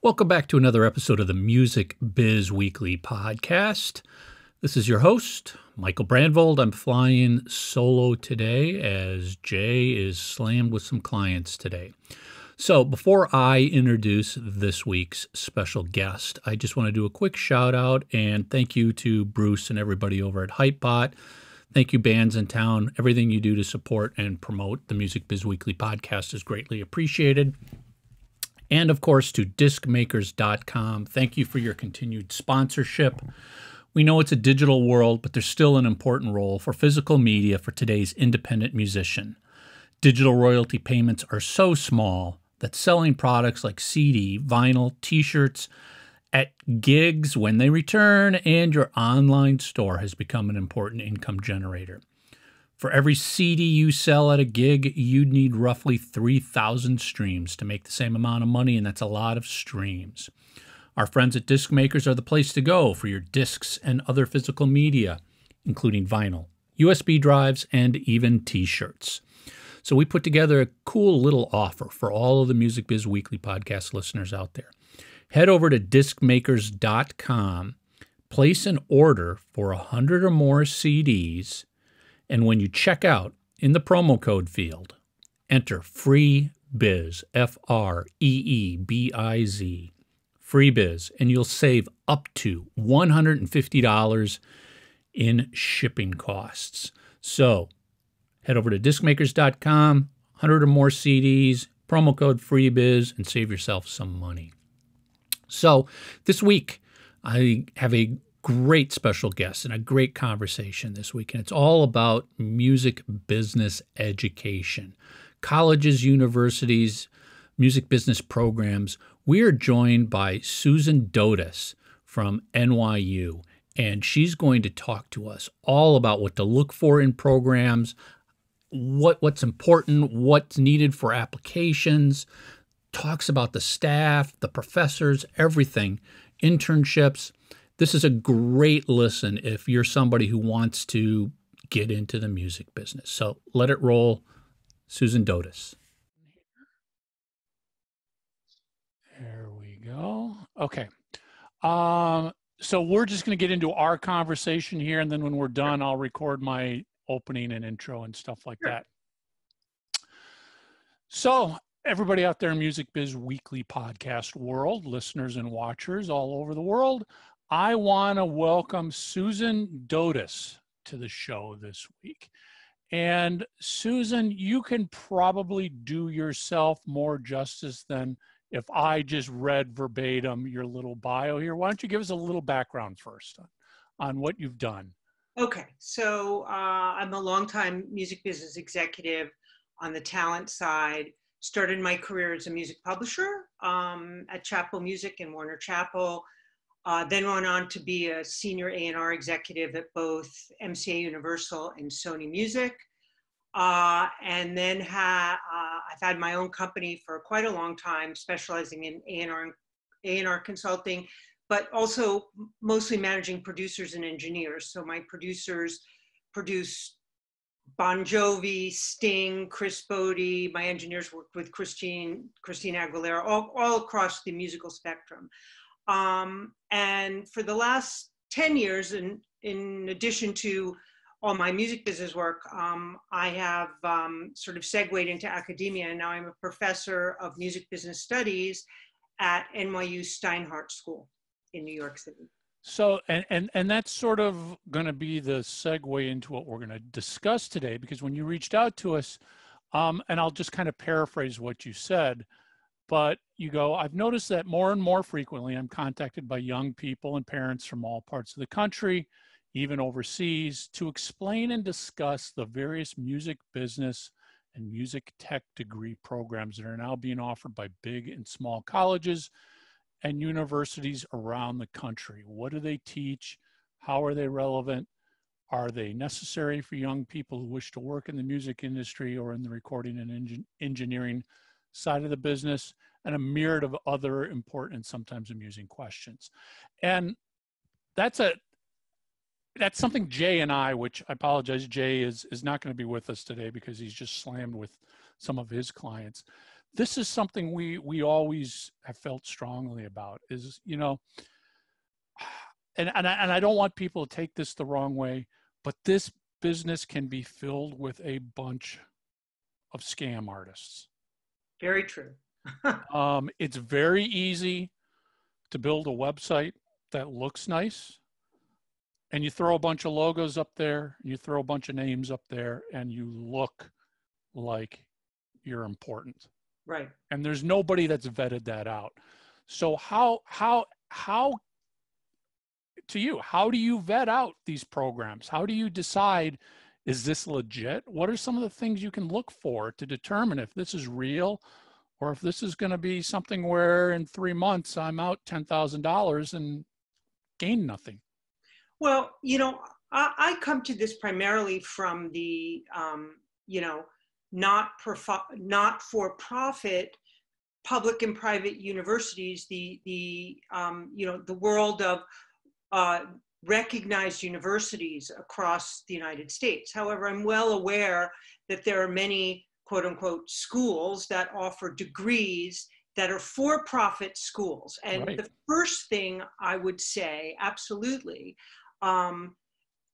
Welcome back to another episode of the Music Biz Weekly podcast. This is your host, Michael Brandvold. I'm flying solo today as Jay is slammed with some clients today. So, before I introduce this week's special guest, I just want to do a quick shout out and thank you to Bruce and everybody over at Hypebot. Thank you, Bandsintown. Everything you do to support and promote the Music Biz Weekly podcast is greatly appreciated and of course to discmakers.com. Thank you for your continued sponsorship. We know it's a digital world, but there's still an important role for physical media for today's independent musician. Digital royalty payments are so small that selling products like CD, vinyl, t shirts at gigs when they return and your online store has become an important income generator. For every CD you sell at a gig, you'd need roughly 3,000 streams to make the same amount of money, and that's a lot of streams. Our friends at Disc Makers are the place to go for your discs and other physical media, including vinyl, USB drives, and even t shirts. So we put together a cool little offer for all of the Music Biz Weekly podcast listeners out there. Head over to discmakers.com, place an order for 100 or more CDs and when you check out in the promo code field, enter free biz, F R E E B I Z, free biz, and you'll save up to $150 in shipping costs. So head over to discmakers.com, 100 or more CDs, promo code FREEBIZ, and save yourself some money. So this week, I have a great special guest and a great conversation this week. And it's all about music business education, colleges, universities, music business programs. We are joined by Susan Dodes from NYU, and she's going to talk to us all about what to look for in programs, what what's important, what's needed for applications, talks about the staff, the professors, everything, internships. This is a great listen if you're somebody who wants to get into the music business. So let it roll. Susan Dodes. There we go. Okay. Um, so we're just going to get into our conversation here, and then when we're done, I'll record my opening and intro and stuff like that. So, everybody out there in Music Biz Weekly podcast world, listeners and watchers all over the world, I want to welcome Susan Dodes to the show this week. And Susan, you can probably do yourself more justice than if I just read verbatim your little bio here. Why don't you give us a little background first on, on what you've done? Okay, so uh, I'm a longtime music business executive on the talent side. Started my career as a music publisher um, at Chappell Music and Warner Chappell uh, then went on to be a senior A&R executive at both MCA Universal and Sony Music. Uh, and then ha- uh, I've had my own company for quite a long time, specializing in A&R, A&R consulting, but also mostly managing producers and engineers. So my producers produce Bon Jovi, Sting, Chris Botti. My engineers worked with Christine, Christine Aguilera, all, all across the musical spectrum. Um, and for the last 10 years, in, in addition to all my music business work, um, I have um, sort of segued into academia. And now I'm a professor of music business studies at NYU Steinhardt School in New York City. So, and, and, and that's sort of going to be the segue into what we're going to discuss today, because when you reached out to us, um, and I'll just kind of paraphrase what you said, but you go, I've noticed that more and more frequently I'm contacted by young people and parents from all parts of the country, even overseas, to explain and discuss the various music business and music tech degree programs that are now being offered by big and small colleges and universities around the country. What do they teach? How are they relevant? Are they necessary for young people who wish to work in the music industry or in the recording and engineering side of the business and a myriad of other important sometimes amusing questions. And that's a that's something Jay and I, which I apologize, Jay is is not going to be with us today because he's just slammed with some of his clients. this is something we we always have felt strongly about is you know and and I, and I don't want people to take this the wrong way but this business can be filled with a bunch of scam artists very true. Um, it's very easy to build a website that looks nice and you throw a bunch of logos up there you throw a bunch of names up there and you look like you're important. Right. And there's nobody that's vetted that out. So how how how to you how do you vet out these programs? How do you decide is this legit? What are some of the things you can look for to determine if this is real or if this is going to be something where in three months i'm out $10000 and gain nothing? Well you know i, I come to this primarily from the um, you know not, not for profit public and private universities, the, the, um, you know, the world of uh, recognized universities across the United States. However, I'm well aware that there are many quote unquote schools that offer degrees that are for profit schools. And right. the first thing I would say, absolutely, um,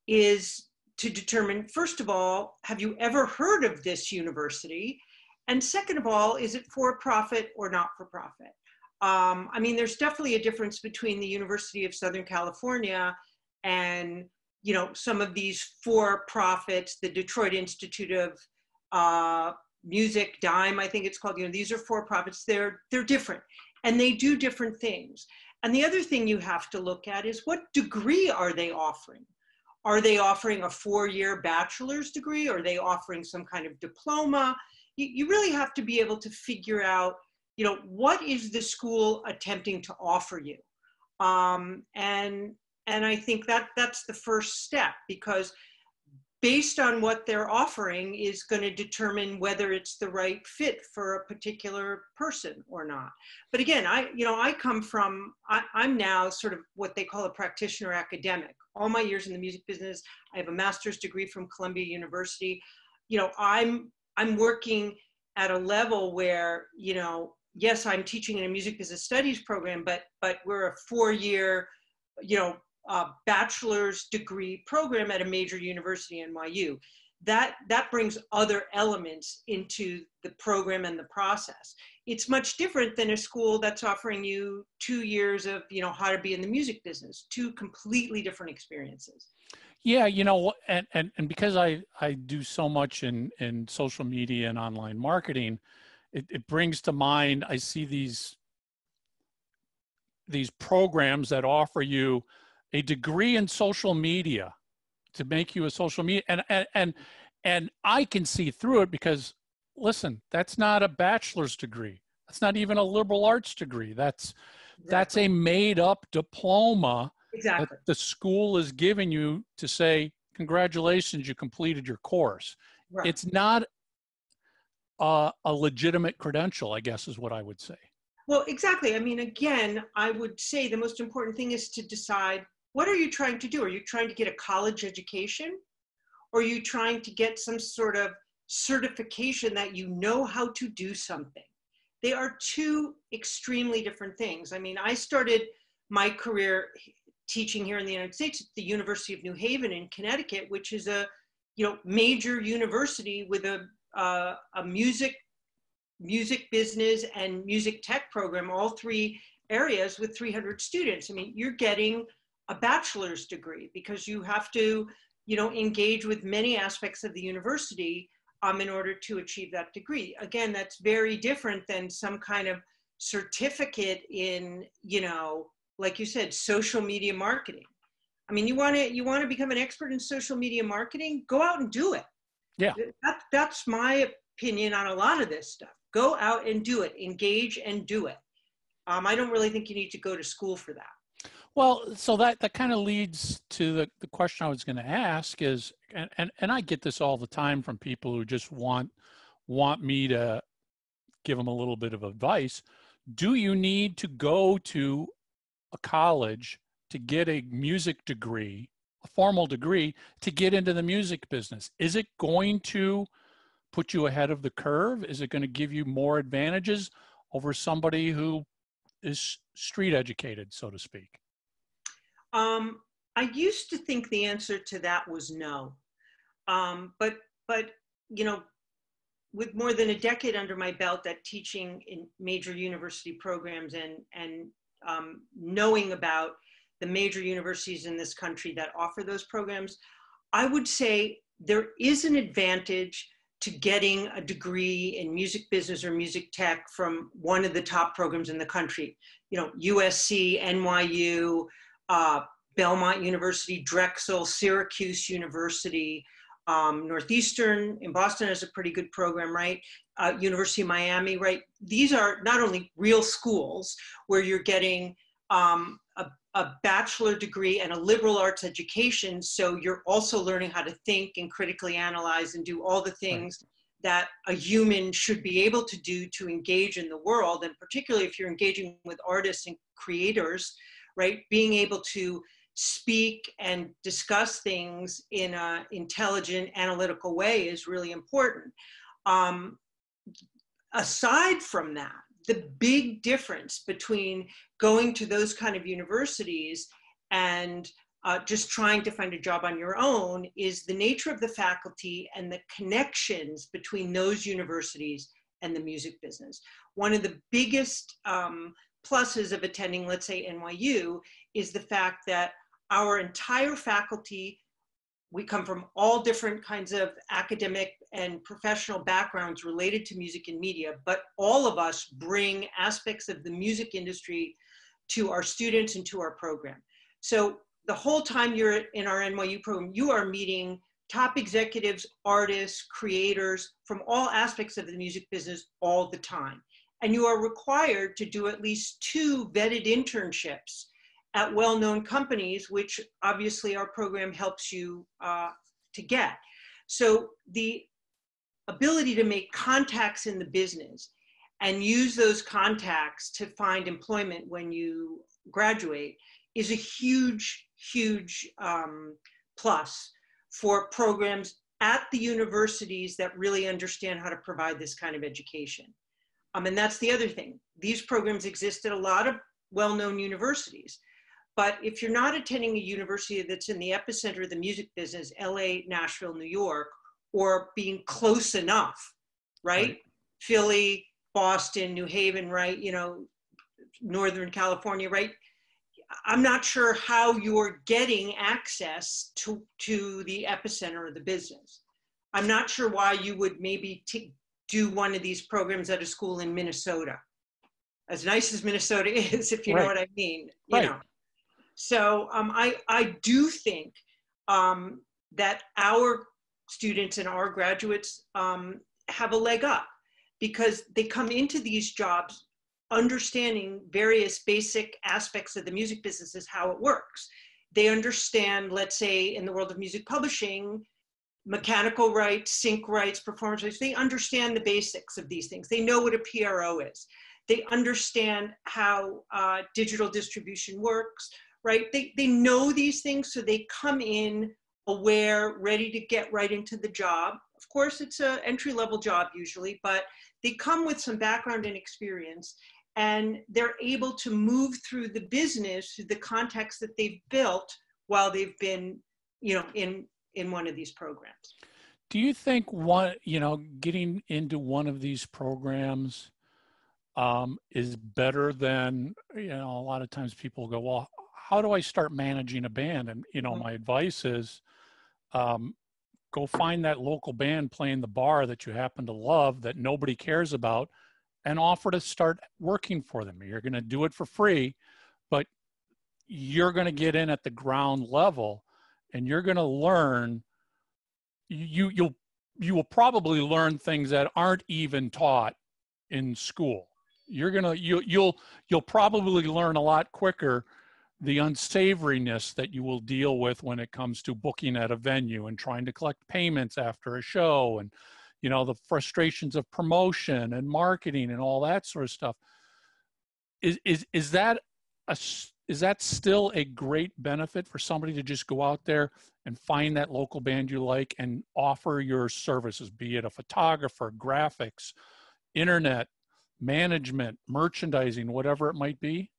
is to determine, first of all, have you ever heard of this university? And second of all, is it for profit or not for profit? Um, I mean, there's definitely a difference between the University of Southern California and you know some of these for profits, the Detroit Institute of uh, Music, DIME, I think it's called. You know, these are for profits. They're they're different, and they do different things. And the other thing you have to look at is what degree are they offering? Are they offering a four-year bachelor's degree? Are they offering some kind of diploma? You, you really have to be able to figure out, you know, what is the school attempting to offer you? Um, and and I think that that's the first step because based on what they're offering is going to determine whether it's the right fit for a particular person or not. But again i you know i come from I, am now sort of what they call a practitioner academic. All my years in the music business i have a master's degree from columbia university. You know i'm i'm working at a level where you know yes i'm teaching in a music business studies program but but we're a four year you know uh, bachelor's degree program at a major university, in NYU. That, that brings other elements into the program and the process. It's much different than a school that's offering you two years of, you know, how to be in the music business, two completely different experiences. Yeah, you know, and, and, and because I, I do so much in, in social media and online marketing, it, it brings to mind, I see these, these programs that offer you a degree in social media to make you a social media and and and, and I can see through it because listen, that's not a bachelor's degree. That's not even a liberal arts degree. That's exactly. that's a made up diploma exactly. that the school is giving you to say congratulations you completed your course. Right. It's not a, a legitimate credential, I guess is what I would say. Well, exactly. I mean, again, I would say the most important thing is to decide what are you trying to do? Are you trying to get a college education? Or are you trying to get some sort of certification that you know how to do something? They are two extremely different things. I mean, I started my career teaching here in the United States at the University of New Haven in Connecticut, which is a you know major university with a uh, a music music business and music tech program, all three areas with 300 students. I mean, you're getting a bachelor's degree because you have to, you know, engage with many aspects of the university um, in order to achieve that degree. Again, that's very different than some kind of certificate in, you know, like you said, social media marketing. I mean, you want to you want to become an expert in social media marketing? Go out and do it. Yeah, that, that's my opinion on a lot of this stuff. Go out and do it. Engage and do it. Um, I don't really think you need to go to school for that. Well, so that, that kind of leads to the, the question I was going to ask is, and, and, and I get this all the time from people who just want, want me to give them a little bit of advice. Do you need to go to a college to get a music degree, a formal degree to get into the music business? Is it going to put you ahead of the curve? Is it going to give you more advantages over somebody who is street educated, so to speak? Um, I used to think the answer to that was no. Um, but, but, you know, with more than a decade under my belt at teaching in major university programs and, and um, knowing about the major universities in this country that offer those programs, I would say there is an advantage to getting a degree in music business or music tech from one of the top programs in the country. You know, USC, NYU, uh, Belmont University, Drexel, Syracuse University, um, Northeastern in Boston has a pretty good program, right? Uh, University of Miami, right? These are not only real schools where you're getting um, a, a, bachelor degree and a liberal arts education, so you're also learning how to think and critically analyze and do all the things right. that a human should be able to do to engage in the world, and particularly if you're engaging with artists and creators, right? Being able to speak and discuss things in an intelligent, analytical way is really important. Um, aside from that, the big difference between going to those kind of universities and uh, just trying to find a job on your own is the nature of the faculty and the connections between those universities and the music business. One of the biggest um, pluses of attending, let's say, NYU, is the fact that our entire faculty, we come from all different kinds of academic and professional backgrounds related to music and media, but all of us bring aspects of the music industry to our students and to our program. So the whole time you're in our NYU program, you are meeting top executives, artists, creators from all aspects of the music business all the time. And you are required to do at least two vetted internships at well-known companies, which obviously our program helps you uh, to get. So the ability to make contacts in the business and use those contacts to find employment when you graduate is a huge, huge um, plus for programs at the universities that really understand how to provide this kind of education. Um, and that's the other thing. These programs exist at a lot of well-known universities. But if you're not attending a university that's in the epicenter of the music business, LA, Nashville, New York, or being close enough, right? right. Philly, Boston, New Haven, right? You know, Northern California, right? I'm not sure how you're getting access to, to the epicenter of the business. I'm not sure why you would maybe do one of these programs at a school in Minnesota. As nice as Minnesota is, if you right. know what I mean, you right. know. So um, I, I do think um, that our students and our graduates um, have a leg up because they come into these jobs understanding various basic aspects of the music business is how it works. They understand, let's say, in the world of music publishing, mechanical rights, sync rights, performance rights, they understand the basics of these things. They know what a PRO is. They understand how uh, digital distribution works, right? They, they know these things, so they come in aware, ready to get right into the job. Of course, it's an entry level job usually, but they come with some background and experience and they're able to move through the business through the context that they've built while they've been, you know, in, in one of these programs. Do you think one, you know, getting into one of these programs um, is better than, you know, a lot of times people go, well, how do I start managing a band? And you know, mm-hmm. my advice is um, go find that local band playing the bar that you happen to love that nobody cares about and offer to start working for them. You're going to do it for free, but you're going to get in at the ground level and you're going to learn you you'll you will probably learn things that aren't even taught in school. You're going to you you'll you'll probably learn a lot quicker the unsavoriness that you will deal with when it comes to booking at a venue and trying to collect payments after a show and you know the frustrations of promotion and marketing and all that sort of stuff is is is that a is that still a great benefit for somebody to just go out there and find that local band you like and offer your services, be it a photographer, graphics, internet, management, merchandising, whatever it might be?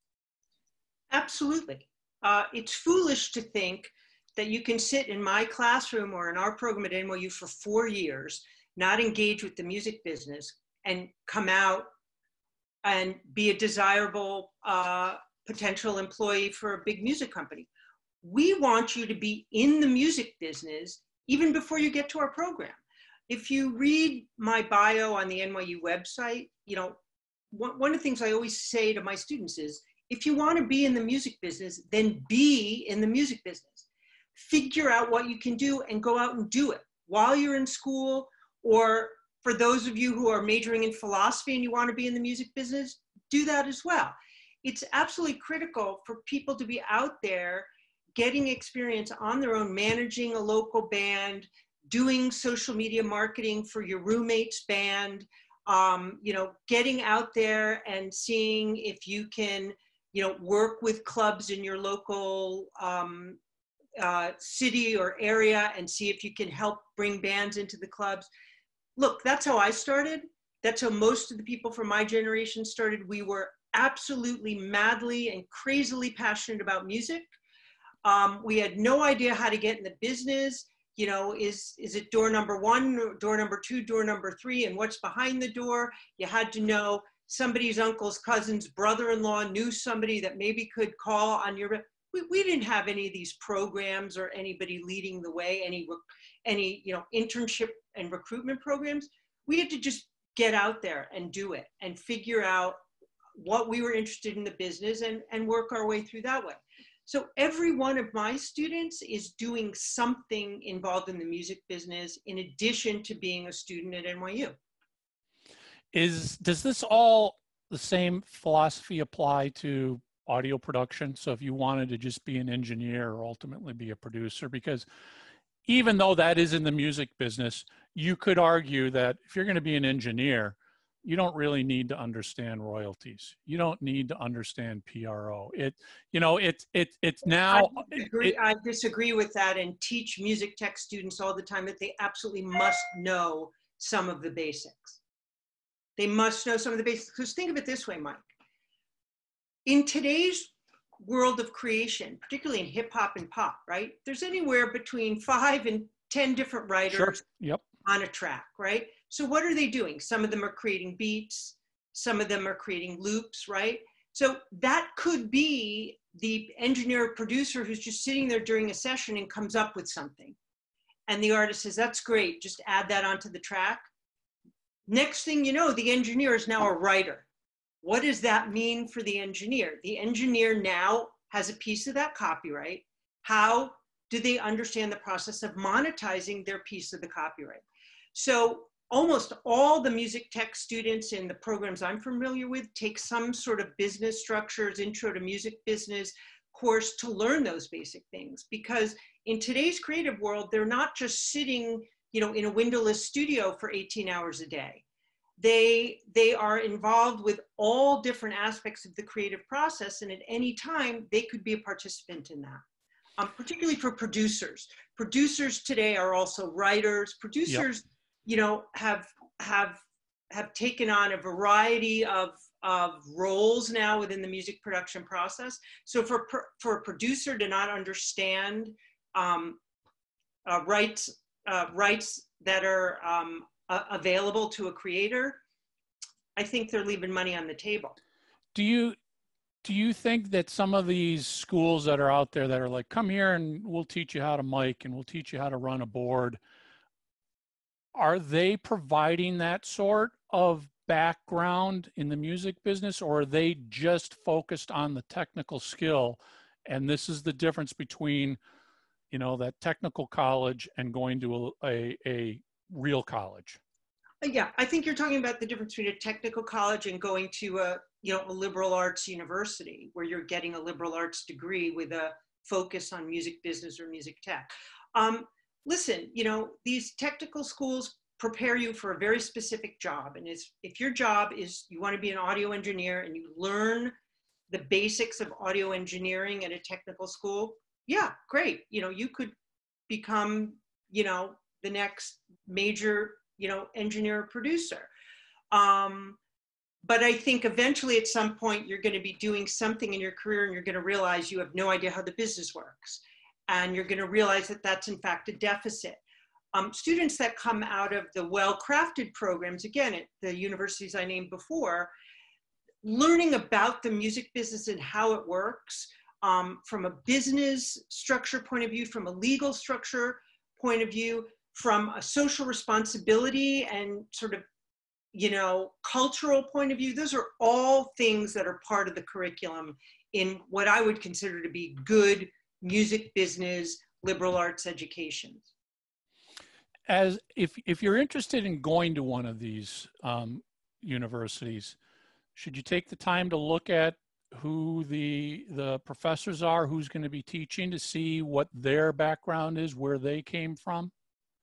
Absolutely. Uh, it's foolish to think that you can sit in my classroom or in our program at NYU for four years, not engage with the music business, and come out and be a desirable uh, potential employee for a big music company. We want you to be in the music business even before you get to our program. If you read my bio on the NYU website, you know, one, of the things I always say to my students is if you want to be in the music business, then be in the music business. Figure out what you can do and go out and do it while you're in school or for those of you who are majoring in philosophy and you want to be in the music business, do that as well. It's absolutely critical for people to be out there getting experience on their own, managing a local band, doing social media marketing for your roommate's band, um, you know, getting out there and seeing if you can, you know, work with clubs in your local um, uh, city or area and see if you can help bring bands into the clubs look, that's how I started. That's how most of the people from my generation started. We were absolutely madly and crazily passionate about music. Um, we had no idea how to get in the business. You know, is is it door number one, door number two, door number three, and what's behind the door? You had to know somebody's uncle's cousin's brother-in-law knew somebody that maybe could call on your. We, we didn't have any of these programs or anybody leading the way, any any you know internship and recruitment programs, we had to just get out there and do it and figure out what we were interested in the business and, and work our way through that way. So every one of my students is doing something involved in the music business in addition to being a student at NYU. Is does this all the same philosophy apply to audio production? So if you wanted to just be an engineer or ultimately be a producer, because even though that is in the music business, you could argue that if you're going to be an engineer, you don't really need to understand royalties. You don't need to understand PRO. It, you know, it's it's it's now. I disagree, it, I disagree with that, and teach music tech students all the time that they absolutely must know some of the basics. They must know some of the basics. Because think of it this way, Mike. In today's world of creation, particularly in hip hop and pop, right? There's anywhere between five and 10 different writers sure. yep. on a track, right? So what are they doing? Some of them are creating beats, some of them are creating loops, right? So that could be the engineer producer who's just sitting there during a session and comes up with something. And the artist says, that's great, just add that onto the track. Next thing you know, the engineer is now a writer what does that mean for the engineer? The engineer now has a piece of that copyright. How do they understand the process of monetizing their piece of the copyright? So almost all the music tech students in the programs I'm familiar with take some sort of business structures, intro to music business course to learn those basic things. Because in today's creative world, they're not just sitting, you know, in a windowless studio for 18 hours a day they they are involved with all different aspects of the creative process and at any time they could be a participant in that um, particularly for producers producers today are also writers producers yep. You know have have have taken on a variety of of roles now within the music production process so for for a producer to not understand um, uh, rights uh, rights that are um, uh, available to a creator, I think they're leaving money on the table. Do you do you think that some of these schools that are out there that are like, come here and we'll teach you how to mic and we'll teach you how to run a board, are they providing that sort of background in the music business or are they just focused on the technical skill? And this is the difference between, you know, that technical college and going to a, a, a real college. Uh, yeah, I think you're talking about the difference between a technical college and going to a you know a liberal arts university where you're getting a liberal arts degree with a focus on music business or music tech. Um, listen, you know these technical schools prepare you for a very specific job, and if your job is you want to be an audio engineer and you learn the basics of audio engineering at a technical school, yeah, great. You know you could become, you know, the next major, you know, engineer producer. Um, but I think eventually at some point you're going to be doing something in your career and you're going to realize you have no idea how the business works. And you're going to realize that that's in fact a deficit. Um, students that come out of the well-crafted programs, again, at the universities I named before, learning about the music business and how it works um, from a business structure point of view, from a legal structure point of view, from a social responsibility and sort of you know, cultural point of view, those are all things that are part of the curriculum in what I would consider to be good music business liberal arts education. As if if you're interested in going to one of these um, universities, should you take the time to look at who the the professors are, who's going to be teaching, to see what their background is, where they came from?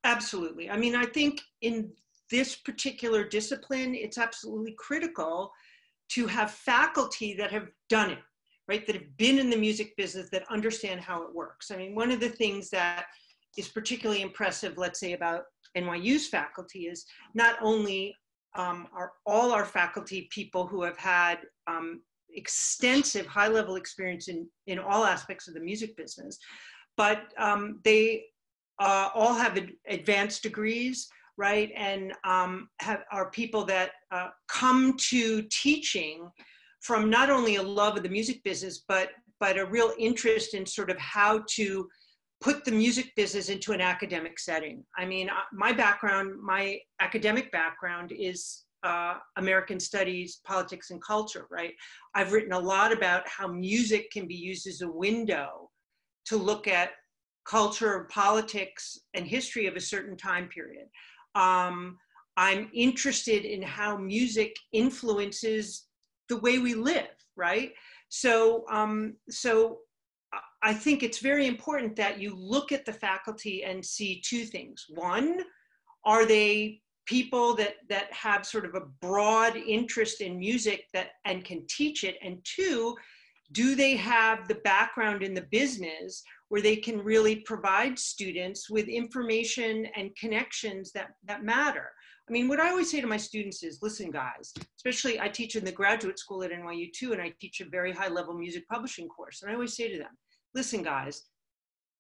Absolutely. I mean, I think in this particular discipline, it's absolutely critical to have faculty that have done it, right? That have been in the music business, that understand how it works. I mean, one of the things that is particularly impressive, let's say, about NYU's faculty is not only um, are all our faculty people who have had um, extensive high level experience in, in all aspects of the music business, but um, they uh, all have ad advanced degrees right? And um, have, are people that uh, come to teaching from not only a love of the music business, but but a real interest in sort of how to put the music business into an academic setting. I mean, uh, my background, my academic background is uh, American studies, politics, and culture, right? I've written a lot about how music can be used as a window to look at culture, politics, and history of a certain time period. Um, I'm interested in how music influences the way we live, right? So, um, so I think it's very important that you look at the faculty and see two things. One, are they people that that have sort of a broad interest in music that and can teach it? And two, do they have the background in the business where they can really provide students with information and connections that, that matter. I mean, what I always say to my students is, listen, guys, especially I teach in the graduate school at NYU too, and I teach a very high level music publishing course. And I always say to them, listen, guys,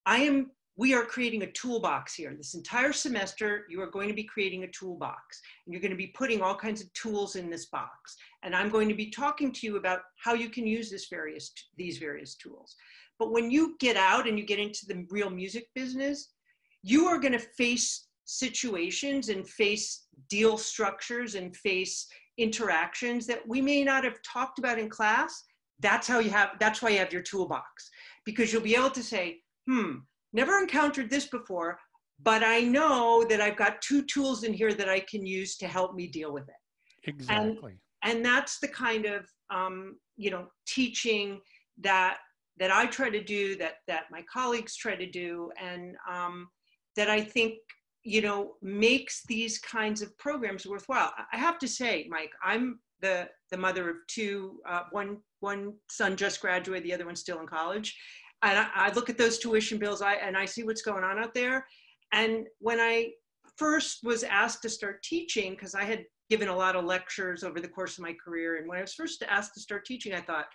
I am, we are creating a toolbox here. This entire semester, you are going to be creating a toolbox and you're going to be putting all kinds of tools in this box. And I'm going to be talking to you about how you can use this various, these various tools. But when you get out and you get into the real music business, you are going to face situations and face deal structures and face interactions that we may not have talked about in class. That's how you have, that's why you have your toolbox because you'll be able to say, hmm, never encountered this before, but I know that I've got two tools in here that I can use to help me deal with it. Exactly. And, and that's the kind of, um, you know, teaching that that I try to do, that that my colleagues try to do, and um, that I think you know makes these kinds of programs worthwhile. I have to say, Mike, I'm the the mother of two. Uh, one one son just graduated, the other one's still in college, and I, I look at those tuition bills, I and I see what's going on out there. And when I first was asked to start teaching, because I had given a lot of lectures over the course of my career, and when I was first asked to start teaching, I thought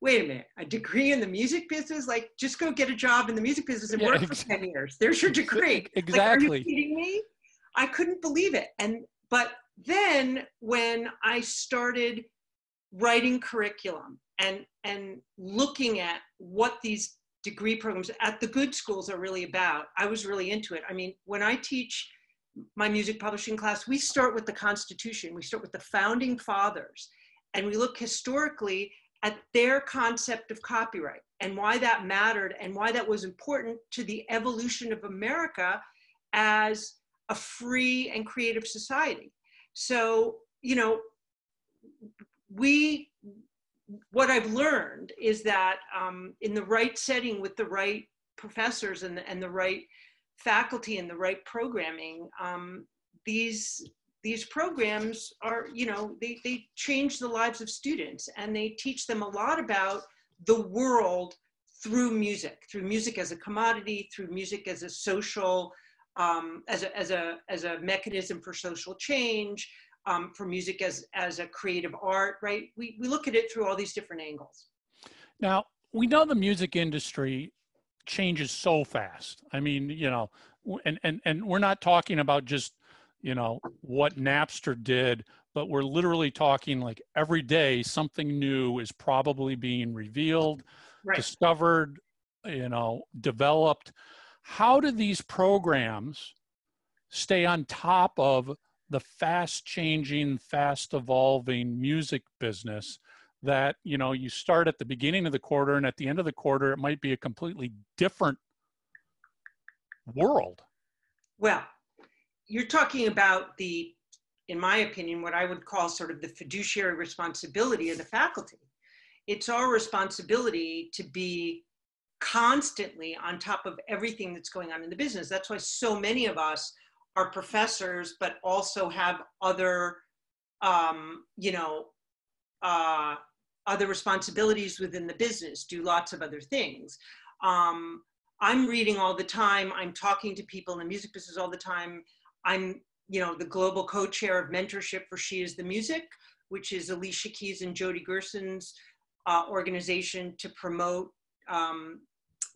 wait a minute, a degree in the music business? Like, just go get a job in the music business and yeah, work for 10 years. There's your degree. Exactly. Like, are you kidding me? I couldn't believe it. And, but then when I started writing curriculum and, and looking at what these degree programs at the good schools are really about, I was really into it. I mean, when I teach my music publishing class, we start with the Constitution, we start with the founding fathers, and we look historically at their concept of copyright and why that mattered and why that was important to the evolution of America as a free and creative society. So, you know, we, what I've learned is that um, in the right setting with the right professors and the, and the right faculty and the right programming, um, these these programs are, you know, they, they change the lives of students and they teach them a lot about the world through music, through music as a commodity, through music as a social, um, as, a, as, a, as a mechanism for social change, um, for music as, as a creative art, right? We, we look at it through all these different angles. Now, we know the music industry changes so fast. I mean, you know, and, and, and we're not talking about just, you know, what Napster did, but we're literally talking like every day something new is probably being revealed, right. discovered, you know, developed. How do these programs stay on top of the fast changing, fast evolving music business that, you know, you start at the beginning of the quarter and at the end of the quarter, it might be a completely different world? Well, you're talking about the in my opinion, what I would call sort of the fiduciary responsibility of the faculty. It's our responsibility to be constantly on top of everything that's going on in the business. That's why so many of us are professors, but also have other, um, you know, uh, other responsibilities within the business, do lots of other things. Um, I'm reading all the time. I'm talking to people in the music business all the time. I'm you know, the global co-chair of mentorship for She is the Music, which is Alicia Keys and Jody Gerson's uh, organization to promote um,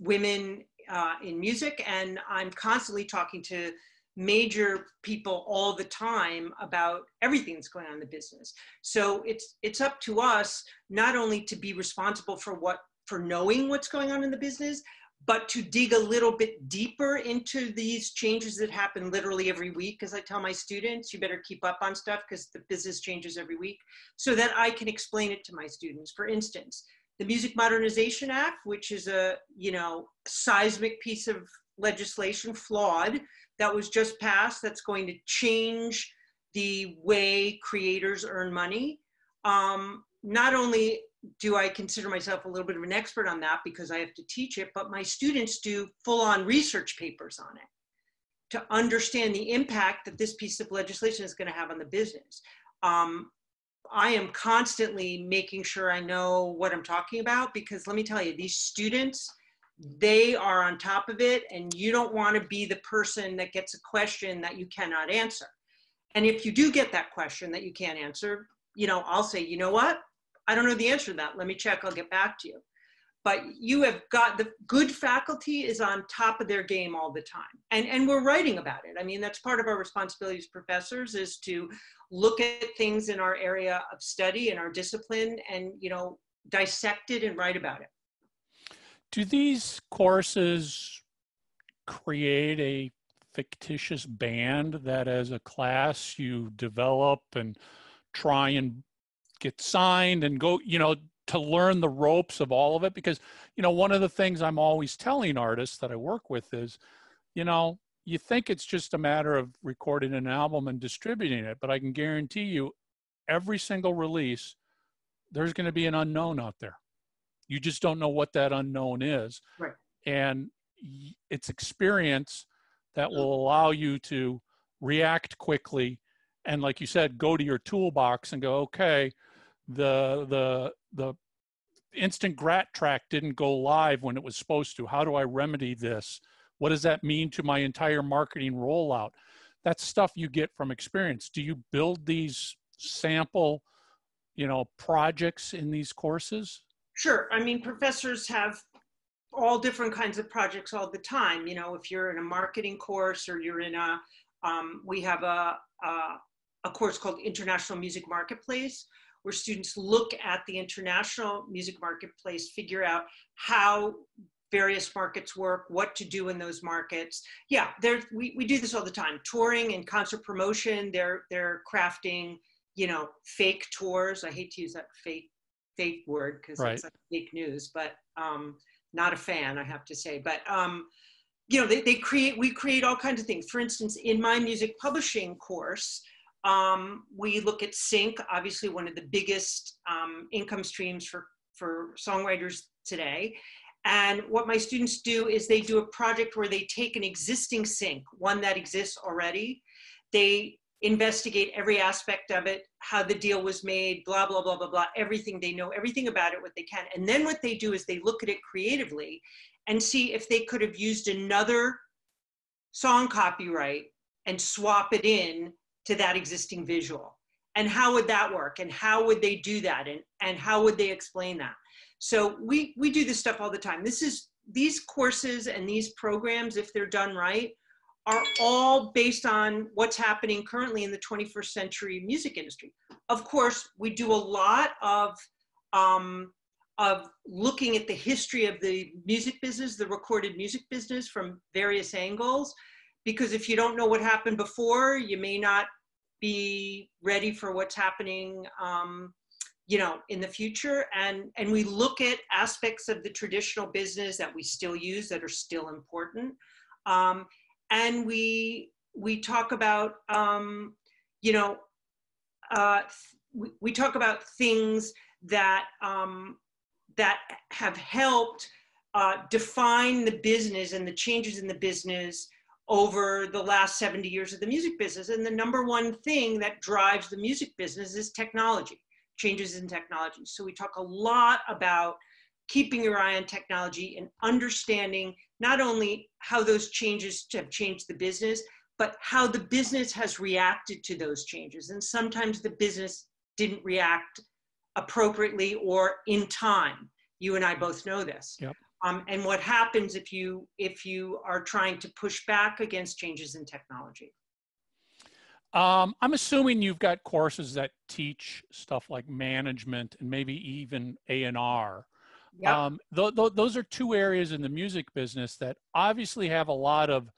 women uh, in music. And I'm constantly talking to major people all the time about everything that's going on in the business. So it's it's up to us not only to be responsible for what for knowing what's going on in the business, but to dig a little bit deeper into these changes that happen literally every week, as I tell my students, you better keep up on stuff because the business changes every week, so that I can explain it to my students. For instance, the Music Modernization Act, which is a you know seismic piece of legislation, flawed, that was just passed, that's going to change the way creators earn money. Um, not only do I consider myself a little bit of an expert on that because I have to teach it, but my students do full on research papers on it to understand the impact that this piece of legislation is going to have on the business. Um, I am constantly making sure I know what I'm talking about because let me tell you, these students, they are on top of it, and you don't want to be the person that gets a question that you cannot answer. And if you do get that question that you can't answer, you know, I'll say, you know what? I don't know the answer to that. Let me check. I'll get back to you. But you have got the good faculty is on top of their game all the time. And, and we're writing about it. I mean, that's part of our responsibility as professors is to look at things in our area of study and our discipline and, you know, dissect it and write about it. Do these courses create a fictitious band that as a class you develop and try and get signed and go, you know, to learn the ropes of all of it. Because, you know, one of the things I'm always telling artists that I work with is, you know, you think it's just a matter of recording an album and distributing it, but I can guarantee you every single release, there's going to be an unknown out there. You just don't know what that unknown is. Right. And it's experience that will allow you to react quickly and like you said go to your toolbox and go okay the the the instant grat track didn't go live when it was supposed to. How do i remedy this? What does that mean to my entire marketing rollout? That's stuff you get from experience. Do you build these sample you know projects in these courses? Sure. I mean professors have all different kinds of projects all the time. You know if you're in a marketing course or you're in a um, we have a, a, a course called international music marketplace where students look at the international music marketplace, figure out how various markets work, what to do in those markets. Yeah, there we, we do this all the time. Touring and concert promotion, they're they're crafting, you know, fake tours. I hate to use that fake fake word because right. it's like fake news, but um, not a fan, I have to say. But um, you know, they, they create we create all kinds of things. For instance, in my music publishing course, um, we look at sync, obviously one of the biggest um, income streams for, for songwriters today. And what my students do is they do a project where they take an existing sync, one that exists already. They investigate every aspect of it, how the deal was made, blah, blah, blah, blah, blah, everything. They know everything about it, what they can. And then what they do is they look at it creatively and see if they could have used another song copyright and swap it in to that existing visual. And how would that work? And how would they do that? And, and how would they explain that? So we, we do this stuff all the time. This is these courses and these programs, if they're done right, are all based on what's happening currently in the 21st century music industry. Of course, we do a lot of um, of looking at the history of the music business, the recorded music business from various angles, because if you don't know what happened before, you may not be ready for what's happening, um, you know, in the future. And and we look at aspects of the traditional business that we still use that are still important. Um, and we we talk about um, you know uh, we, we, talk about things that um, that have helped uh, define the business and the changes in the business over the last 70 years of the music business. And the number one thing that drives the music business is technology, changes in technology. So we talk a lot about keeping your eye on technology and understanding not only how those changes have changed the business, but how the business has reacted to those changes. And sometimes the business didn't react appropriately or in time. You and I both know this. Yep. Um, and what happens if you if you are trying to push back against changes in technology? Um, I'm assuming you've got courses that teach stuff like management and maybe even A and R. Yep. Um, th- th- those are two areas in the music business that obviously have a lot of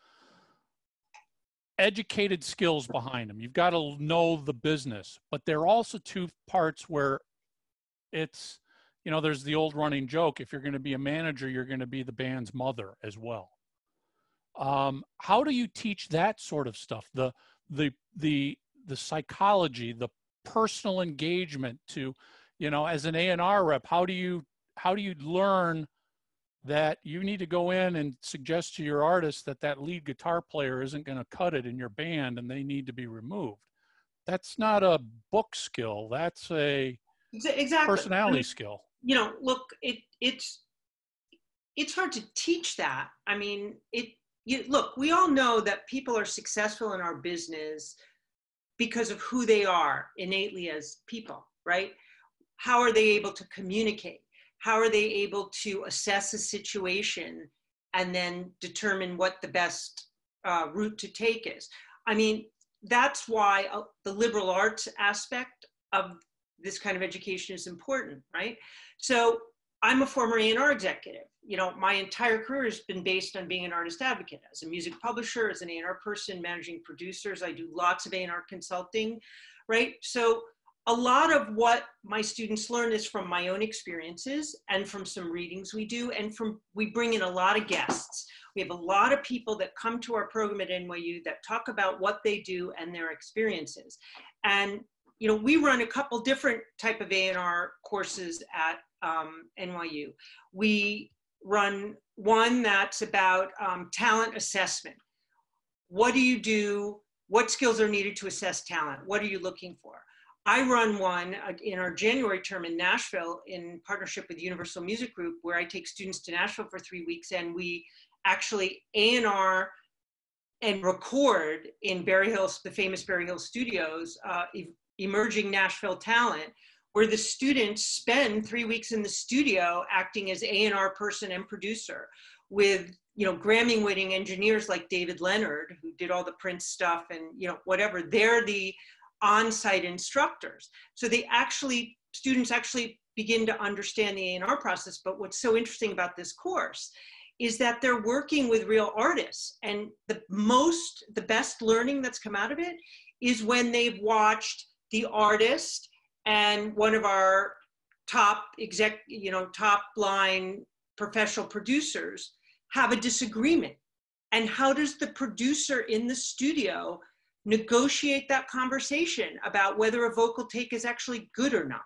educated skills behind them. You've got to know the business, but there are also two parts where it's, you know, there's the old running joke if you're going to be a manager, you're going to be the band's mother as well. Um, how do you teach that sort of stuff? The, the, the, the psychology, the personal engagement to, you know, as an A&R rep, how do you how do you learn that you need to go in and suggest to your artist that that lead guitar player isn't going to cut it in your band and they need to be removed that's not a book skill that's a exactly personality skill you know look it it's it's hard to teach that. I mean it you, look we all know that people are successful in our business because of who they are innately as people right? How are they able to communicate? How are they able to assess a situation and then determine what the best uh, route to take is? I mean that's why uh, the liberal arts aspect of this kind of education is important right so i'm a former a&r executive. You know my entire career has been based on being an artist advocate. As a music publisher as an a&r person managing producers i do lots of a&r consulting right? So a lot of what my students learn is from my own experiences and from some readings we do and from we bring in a lot of guests. We have a lot of people that come to our program at nyu that talk about what they do and their experiences. And you know we run a couple different type of a&r courses at um, nyu we run one that's about um, talent assessment. What do you do? What skills are needed to assess talent? What are you looking for? I run one uh, in our January term in Nashville in partnership with Universal Music Group, where I take students to Nashville for three weeks, and we actually A and record in Berry Hills, the famous Berry Hills Studios, uh, emerging Nashville talent, where the students spend three weeks in the studio acting as A and R person and producer with you know Grammy-winning engineers like David Leonard, who did all the Prince stuff, and you know whatever. They're the on-site instructors. So they actually, students actually begin to understand the A&R process. But what's so interesting about this course is that they're working with real artists. And the most, the best learning that's come out of it is when they've watched the artist and one of our top exec, you know, top line professional producers have a disagreement. And how does the producer in the studio negotiate that conversation about whether a vocal take is actually good or not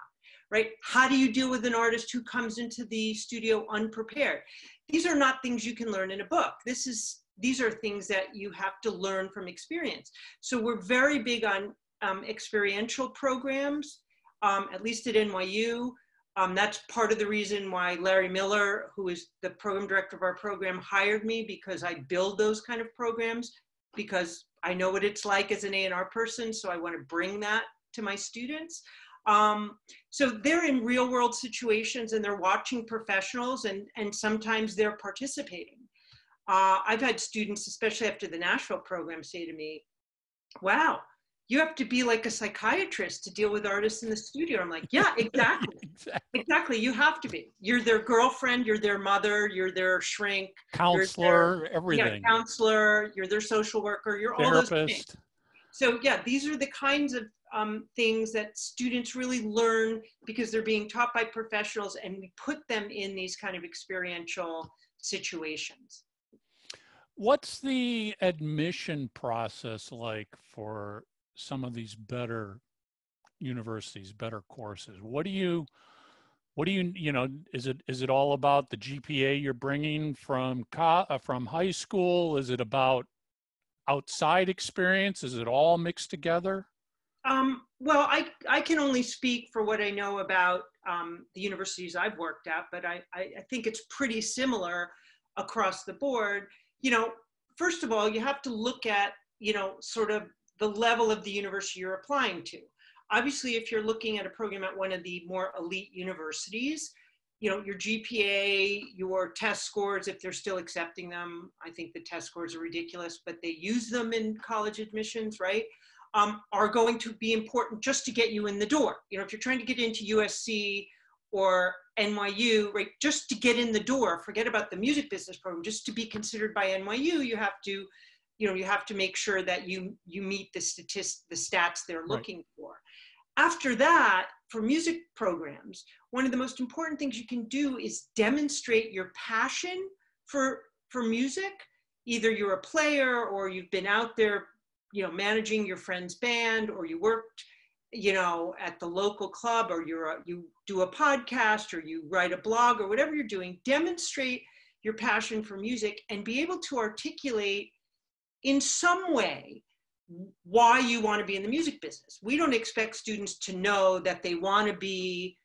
right how do you deal with an artist who comes into the studio unprepared these are not things you can learn in a book this is these are things that you have to learn from experience. So we're very big on um, experiential programs, um, at least at NYU. Um, that's part of the reason why Larry Miller, who is the program director of our program, hired me because I build those kind of programs because I know what it's like as an A&R person, so I want to bring that to my students. Um, so they're in real world situations and they're watching professionals and, and sometimes they're participating. Uh, I've had students, especially after the Nashville program, say to me, wow, you have to be like a psychiatrist to deal with artists in the studio. I'm like, yeah, exactly. exactly. exactly. You have to be. You're their girlfriend, you're their mother, you're their shrink, counselor, their, everything. Yeah, counselor, you're their social worker, you're Therapist. all those things. So yeah, these are the kinds of um, things that students really learn because they're being taught by professionals and we put them in these kind of experiential situations. What's the admission process like for some of these better universities, better courses? What do you, what do you, you know, is it is it all about the GPA you're bringing from co- uh, from high school? Is it about outside experience? Is it all mixed together? Um, well, I, I can only speak for what I know about um, the universities I've worked at, but I, I, I think it's pretty similar across the board. You know, first of all, you have to look at, you know, sort of the level of the university you're applying to. Obviously, if you're looking at a program at one of the more elite universities, you know, your GPA, your test scores, if they're still accepting them, I think the test scores are ridiculous, but they use them in college admissions, right? Um, are going to be important just to get you in the door. You know, if you're trying to get into USC or NYU, right, just to get in the door, forget about the music business program, just to be considered by NYU, you have to you know you have to make sure that you you meet the statist the stats they're looking right. for after that for music programs one of the most important things you can do is demonstrate your passion for for music either you're a player or you've been out there you know managing your friend's band or you worked you know at the local club or you're a, you do a podcast or you write a blog or whatever you're doing demonstrate your passion for music and be able to articulate in some way why you want to be in the music business. We don't expect students to know that they want to be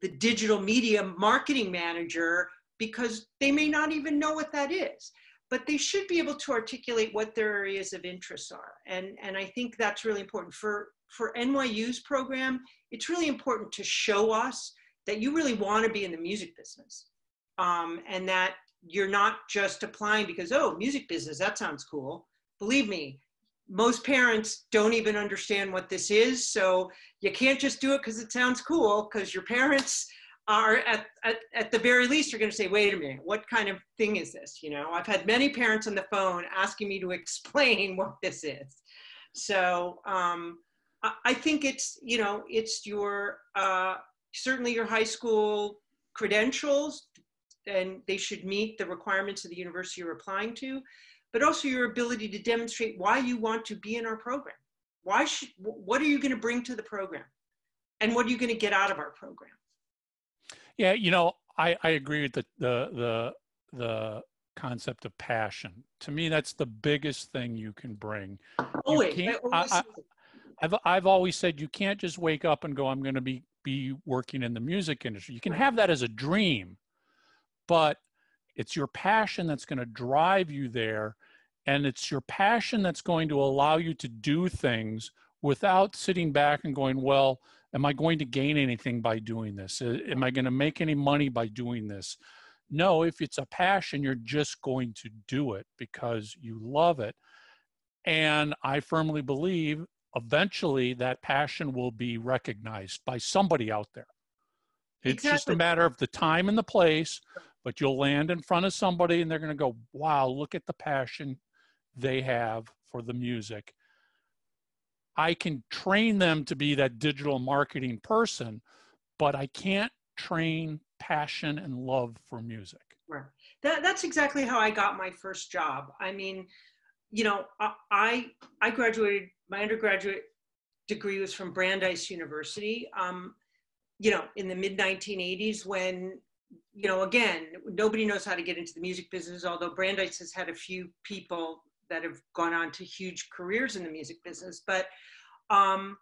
the digital media marketing manager because they may not even know what that is. But they should be able to articulate what their areas of interest are. And, and I think that's really important. For, for NYU's program, it's really important to show us that you really want to be in the music business. Um, and that you're not just applying because, oh, music business, that sounds cool believe me, most parents don't even understand what this is. So you can't just do it because it sounds cool, because your parents are at, at, at the very least are going to say, wait a minute, what kind of thing is this? You know, I've had many parents on the phone asking me to explain what this is. So um, I think it's, you know, it's your, uh, certainly your high school credentials and they should meet the requirements of the university you're applying to but also your ability to demonstrate why you want to be in our program. Why should, what are you going to bring to the program? And what are you going to get out of our program? Yeah, you know, I, I agree with the, the, the, the concept of passion. To me, that's the biggest thing you can bring. Always. You I, I, I've, I've always said you can't just wake up and go, I'm going to be, be working in the music industry. You can have that as a dream, but it's your passion that's going to drive you there. And it's your passion that's going to allow you to do things without sitting back and going, well, am I going to gain anything by doing this? Am I going to make any money by doing this? No, if it's a passion, you're just going to do it because you love it. And I firmly believe eventually that passion will be recognized by somebody out there. It's exactly. just a matter of the time and the place but you'll land in front of somebody and they're going to go, wow, look at the passion they have for the music. I can train them to be that digital marketing person, but I can't train passion and love for music. Right. That, that's exactly how I got my first job. I mean, you know, I, I graduated, my undergraduate degree was from Brandeis University. Um, you know, in the mid 1980s when you know, again, nobody knows how to get into the music business, although Brandeis has had a few people that have gone on to huge careers in the music business. But um,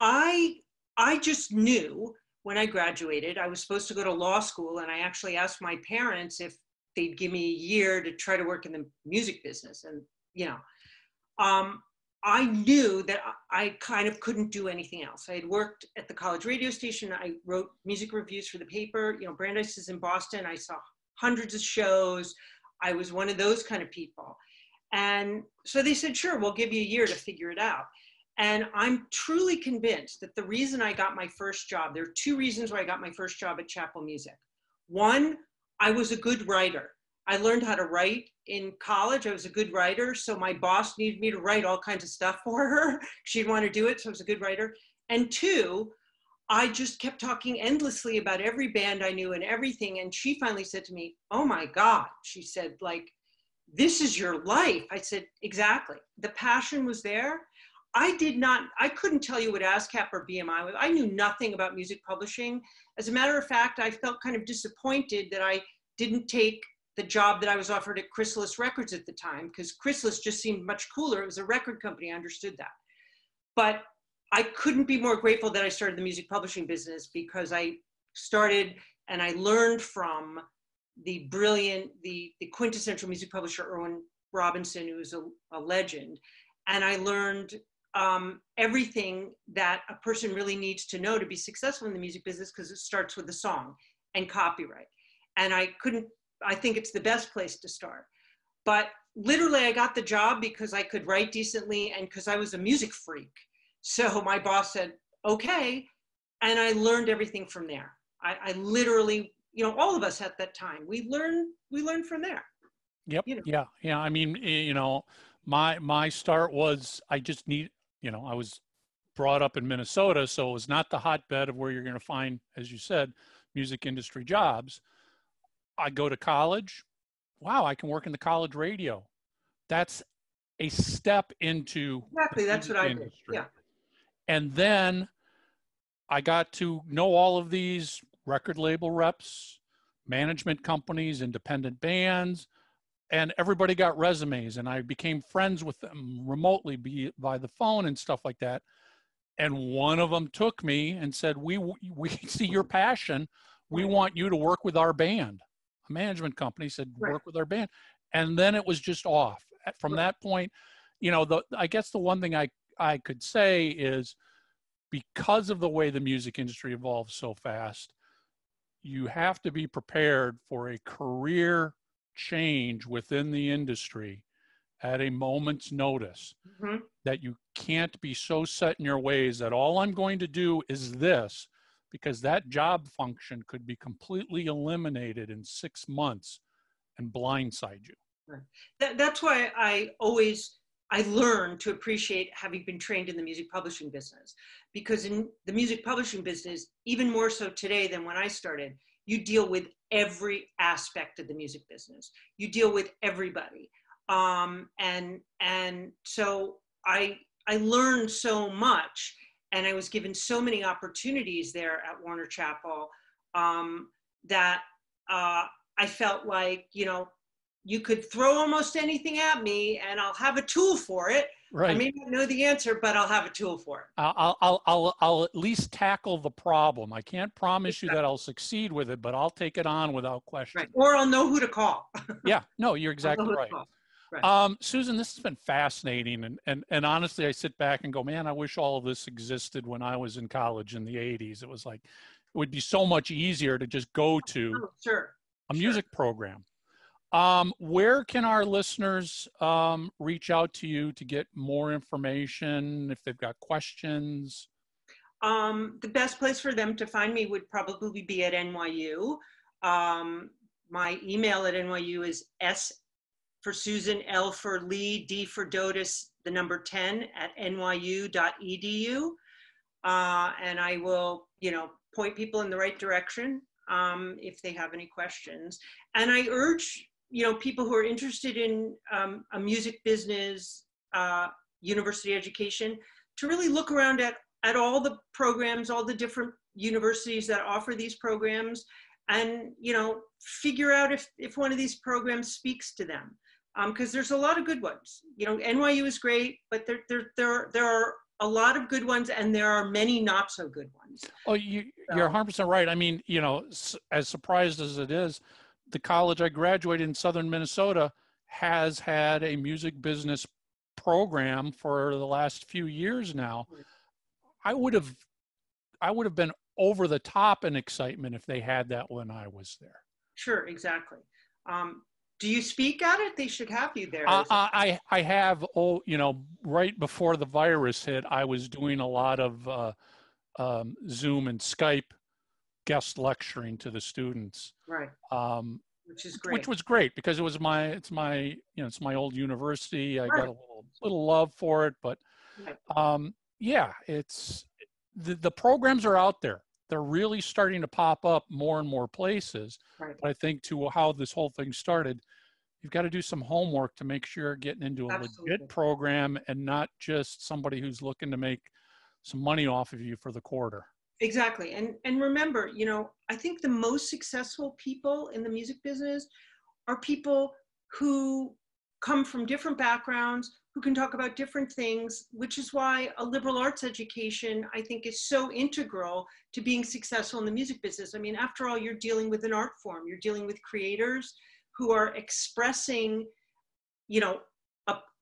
I, I just knew when I graduated, I was supposed to go to law school, and I actually asked my parents if they'd give me a year to try to work in the music business. And, you know, um, I knew that I kind of couldn't do anything else. I had worked at the college radio station. I wrote music reviews for the paper. You know, Brandeis is in Boston. I saw hundreds of shows. I was one of those kind of people. And so they said, sure, we'll give you a year to figure it out. And I'm truly convinced that the reason I got my first job, there are two reasons why I got my first job at Chappell Music. One, I was a good writer. I learned how to write in college. I was a good writer. So my boss needed me to write all kinds of stuff for her. She'd want to do it. So I was a good writer. And two, I just kept talking endlessly about every band I knew and everything. And she finally said to me, Oh my God. She said, like, this is your life. I said, exactly. The passion was there. I did not, I couldn't tell you what ASCAP or BMI was. I knew nothing about music publishing. As a matter of fact, I felt kind of disappointed that I didn't take the job that I was offered at Chrysalis Records at the time, because Chrysalis just seemed much cooler. It was a record company, I understood that. But I couldn't be more grateful that I started the music publishing business because I started and I learned from the brilliant, the, the quintessential music publisher, Irwin Robinson, who's a, a legend. And I learned um, everything that a person really needs to know to be successful in the music business because it starts with a song and copyright. And I couldn't, I think it's the best place to start. But literally, I got the job because I could write decently and because I was a music freak. So my boss said, okay. And I learned everything from there. I, I literally you know all of us at that time we learn we learn from there. Yep. You know? yeah. Yeah. I mean eh, you know my my start was i just need you know i was brought up in minnesota so it was not the hotbed of where you're going to find as you said music industry jobs. I go to college. Wow i can work in the college radio. That's a step into exactly that's what i did. yeah. And then i got to know all of these record label reps, management companies, independent bands, and everybody got resumes. And I became friends with them remotely be, by the phone and stuff like that. And one of them took me and said, "We we see your passion. We want you to work with our band." A management company said, "Work with our band," and then it was just off. From that point, you know, the I guess the one thing I I could say is because of the way the music industry evolves so fast, you have to be prepared for a career change within the industry at a moment's notice mm-hmm. that you can't be so set in your ways that all I'm going to do is this because that job function could be completely eliminated in six months and blindside you. That, that's why I always I learned to appreciate having been trained in the music publishing business because in the music publishing business, even more so today than when I started, you deal with every aspect of the music business. You deal with everybody. Um, and and so I I learned so much and I was given so many opportunities there at Warner Chappell um, that uh, I felt like, you know, you could throw almost anything at me and I'll have a tool for it. Right. I may not know the answer, but I'll have a tool for it. I'll, I'll, I'll, I'll at least tackle the problem. I can't promise exactly. you that I'll succeed with it, but I'll take it on without question. Right. Or I'll know who to call. yeah, no, you're exactly right. right. Um, Susan, this has been fascinating. And, and, and honestly, I sit back and go, man, I wish all of this existed when I was in college in the 80s. It was like, it would be so much easier to just go to oh, sure. a music sure. program um, where can our listeners um, reach out to you to get more information if they've got questions? Um, the best place for them to find me would probably be at NYU. Um, my email at NYU is S for Susan, L for Lee, D for Dodes, the number 10 at nyu.edu. Uh, and I will, you know, point people in the right direction um, if they have any questions. And I urge you know, people who are interested in um, a music business, uh, university education, to really look around at, at all the programs, all the different universities that offer these programs, and you know figure out if if one of these programs speaks to them. Because um, there's a lot of good ones. You know nyu is great but there there there, there are a lot of good ones and there are many not so good ones. Oh you you're 100% right. I mean you know as surprised as it is the college i graduated in southern minnesota has had a music business program for the last few years now i would have i would have been over the top in excitement if they had that when I was there. Sure, exactly. Um, do you speak at it? They should have you there. Uh, I I have oh you know right before the virus hit, I was doing a lot of uh, um, Zoom and Skype guest lecturing to the students. Right. Um, which is great. Which was great because it was my it's my you know it's my old university. I right. got a little little love for it, but um, yeah, it's the, the programs are out there. They're really starting to pop up more and more places. Right. But I think to how this whole thing started, you've got to do some homework to make sure you're getting into a Absolutely. legit program and not just somebody who's looking to make some money off of you for the quarter. Exactly. And and remember, you know, I think the most successful people in the music business are people who come from different backgrounds, who can talk about different things, which is why a liberal arts education, I think, is so integral to being successful in the music business. I mean, after all, you're dealing with an art form, you're dealing with creators who are expressing, you know,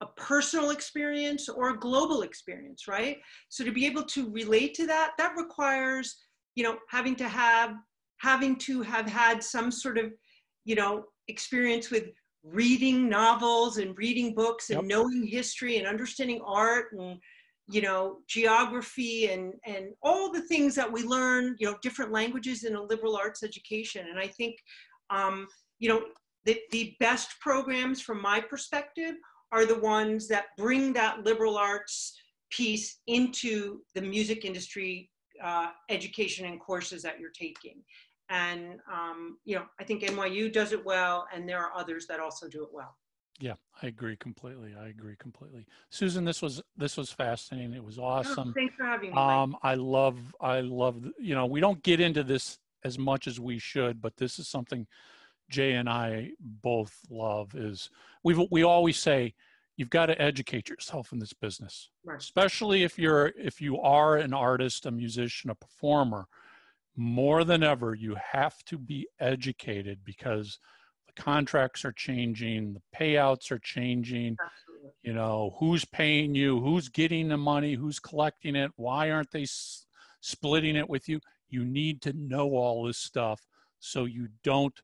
a, personal experience or a global experience, right? So to be able to relate to that, that requires, you know, having to have having to have had some sort of, you know, experience with reading novels and reading books and yep. knowing history and understanding art and you know geography and and all the things that we learn you know different languages in a liberal arts education and i think um, you know the, the best programs from my perspective are the ones that bring that liberal arts piece into the music industry uh, education and courses that you're taking. And um, you know i think nyu does it well and there are others that also do it well. Yeah i agree completely. I agree completely. Susan this was this was fascinating. It was oh, awesome. oh, thanks for having me um i love i love you know we don't get into this as much as we should but this is something jay and i both love is we we always say you've got to educate yourself in this business right. especially if you're if you are an artist a musician a performer more than ever, you have to be educated because the contracts are changing, the payouts are changing. Absolutely. You know, who's paying you, who's getting the money, who's collecting it, why aren't they s- splitting it with you? You need to know all this stuff so you don't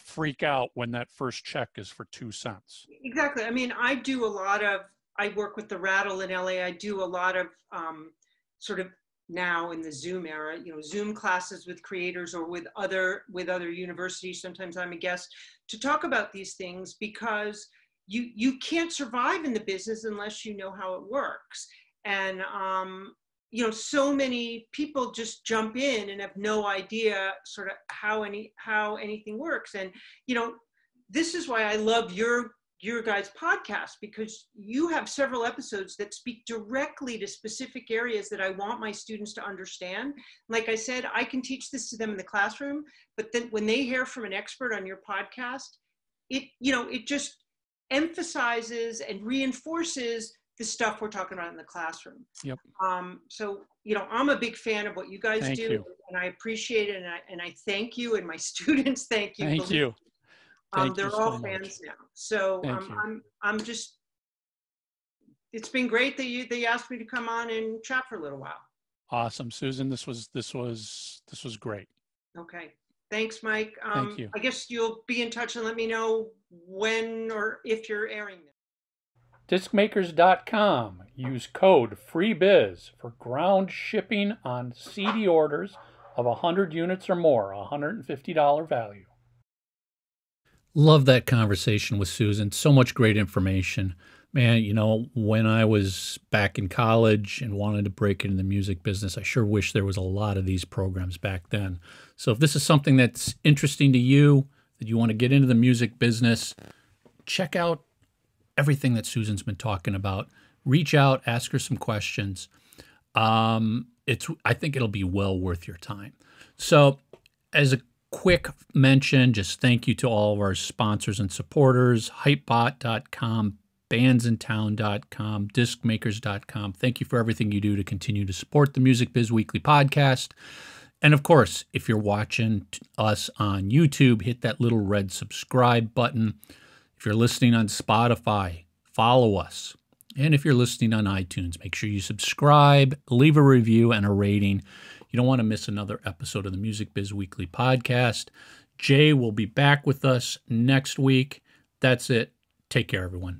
freak out when that first check is for two cents. Exactly. I mean, I do a lot of, I work with the Rattle in LA. I do a lot of um, sort of now in the Zoom era, you know, Zoom classes with creators or with other with other universities. Sometimes I'm a guest to talk about these things because you you can't survive in the business unless you know how it works. And um, you know, so many people just jump in and have no idea sort of how any how anything works. And you know, this is why I love your your guys' podcast because you have several episodes that speak directly to specific areas that I want my students to understand. Like I said, I can teach this to them in the classroom, but then when they hear from an expert on your podcast, it you know it just emphasizes and reinforces the stuff we're talking about in the classroom. Yep. Um, so you know, I'm a big fan of what you guys thank do, you. and I appreciate it, and I and I thank you, and my students thank you. Thank you. Um, they're all so fans much. now. So um, I'm, I'm just, it's been great that you, they asked me to come on and chat for a little while. Awesome, Susan. This was, this was, this was great. Okay. Thanks, Mike. Um, Thank you. I guess you'll be in touch and let me know when or if you're airing this. Discmakers.com. Use code FREEBIZ for ground shipping on CD orders of 100 units or more, $150 value. Love that conversation with Susan. So much great information. Man, you know, when I was back in college and wanted to break into the music business, I sure wish there was a lot of these programs back then. So if this is something that's interesting to you, that you want to get into the music business, check out everything that Susan's been talking about. Reach out, ask her some questions. Um, it's I think it'll be well worth your time. So, as a quick mention just thank you to all of our sponsors and supporters hypebot.com bandsintown.com discmakers.com thank you for everything you do to continue to support the music biz weekly podcast and of course if you're watching us on youtube hit that little red subscribe button if you're listening on spotify follow us and if you're listening on itunes make sure you subscribe leave a review and a rating you don't want to miss another episode of the Music Biz Weekly podcast. Jay will be back with us next week. That's it. Take care, everyone.